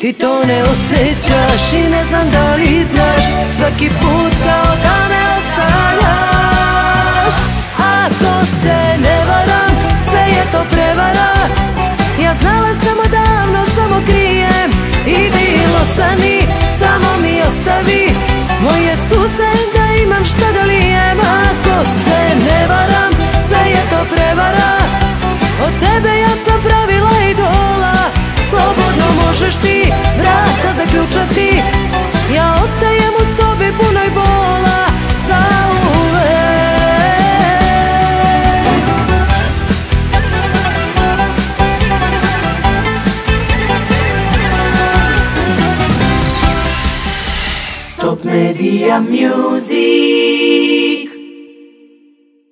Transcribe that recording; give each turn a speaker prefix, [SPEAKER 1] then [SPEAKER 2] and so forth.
[SPEAKER 1] Ti to ne osjećaš i ne znam da li znaš. Svaki put kao da me ostavljaš. Ako se ne varam, sve je to prevara. Ja znala sam odavno, samo krijem. I bilo ostani, samo mi ostavi. Moje suze da imam šta da lijem. Ako se ne varam, sve je to prevara. Od tebe ja sam pravila idola Slobodno Top Media Music